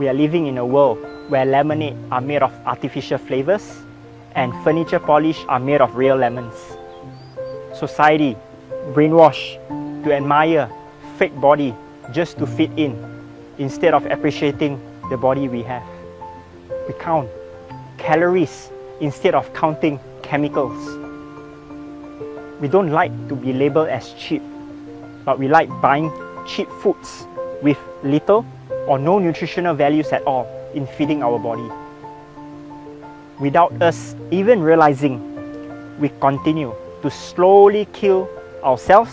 we are living in a world where lemonade are made of artificial flavors and furniture polish are made of real lemons. Society brainwash to admire fake body just to fit in instead of appreciating the body we have. We count calories instead of counting chemicals. We don't like to be labeled as cheap, but we like buying cheap foods with little or no nutritional values at all in feeding our body. Without us even realizing, we continue to slowly kill ourselves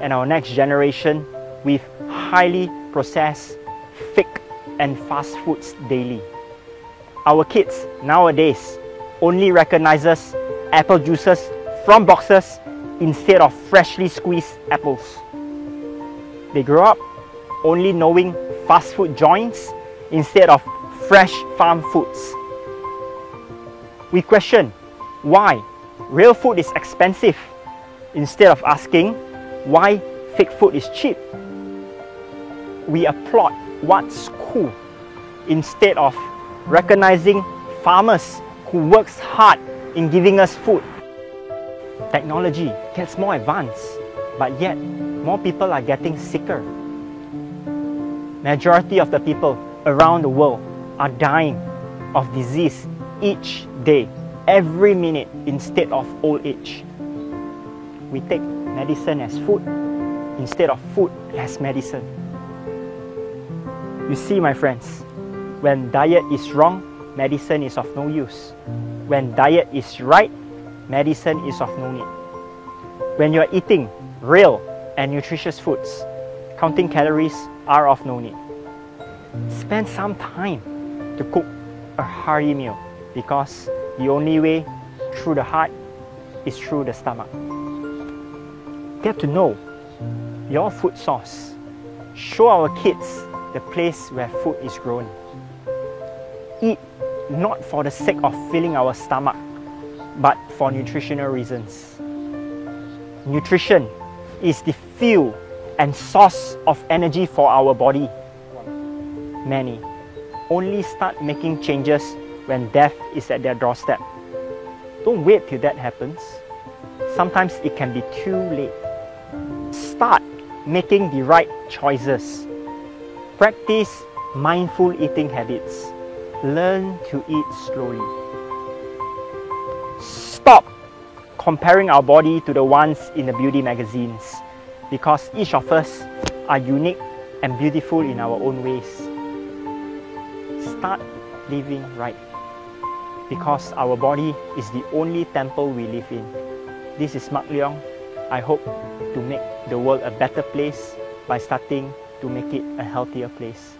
and our next generation with highly processed, thick, and fast foods daily. Our kids nowadays only recognizes apple juices from boxes instead of freshly squeezed apples. They grow up only knowing fast food joints instead of fresh farm foods. We question why real food is expensive instead of asking why fake food is cheap. We applaud what's cool instead of recognizing farmers who works hard in giving us food. Technology gets more advanced, but yet more people are getting sicker. Majority of the people around the world are dying of disease each day, every minute instead of old age. We take medicine as food instead of food as medicine. You see, my friends, when diet is wrong, medicine is of no use. When diet is right, medicine is of no need. When you are eating real and nutritious foods, counting calories are of no need. Spend some time to cook a hearty meal because the only way through the heart is through the stomach. Get to know your food source. Show our kids the place where food is grown. Eat not for the sake of filling our stomach, but for nutritional reasons. Nutrition is the fuel and source of energy for our body. Many only start making changes when death is at their doorstep. Don't wait till that happens. Sometimes it can be too late. Start making the right choices. Practice mindful eating habits. Learn to eat slowly. Stop comparing our body to the ones in the beauty magazines because each of us are unique and beautiful in our own ways. Start living right because our body is the only temple we live in. This is Mark Leong. I hope to make the world a better place by starting to make it a healthier place.